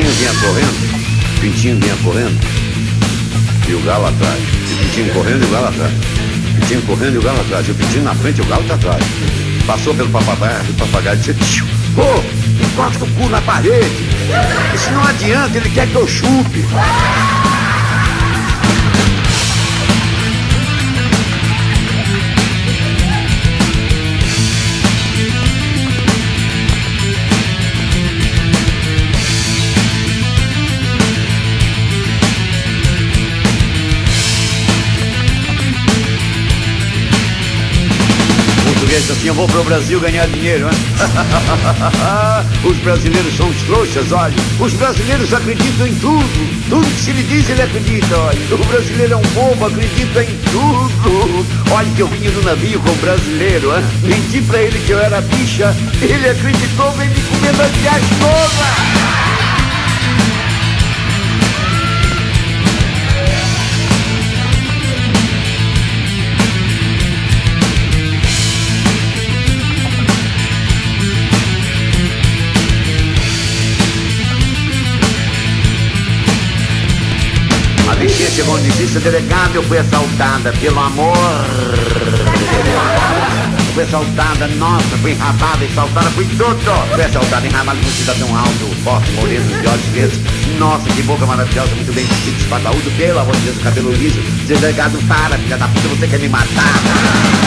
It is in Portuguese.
vinha correndo, Pintinho vinha correndo, e o galo atrás. E o Pintinho correndo e o galo atrás. Pintinho correndo e o galo atrás. E o Pintinho na frente e o galo tá atrás. Passou pelo papagaio, o papagaio disse, ô, oh, encosta o cu na parede. Isso não adianta, ele quer que eu chupe. Português assim, eu vou pro Brasil ganhar dinheiro, hein? Os brasileiros são os trouxas, olha. Os brasileiros acreditam em tudo. Tudo que se lhe diz, ele acredita, olha. O brasileiro é um povo, acredita em tudo. Olha que eu vinha no navio com o brasileiro, hein? Menti pra ele que eu era bicha. Ele acreditou, vem me comer na viagem toda. Chegou notícia, delegado, eu fui assaltada, pelo amor. Fui assaltada, nossa, fui enrabada, assaltada, fui tudo. Fui assaltada, enrabada por um cidadão alto, forte, moreno, de olhos verdes. Nossa, que boca maravilhosa, muito bem vestido, espadaúdo, pelo amor de Deus, cabelo liso. Delegado, para, filha da puta, você quer me matar.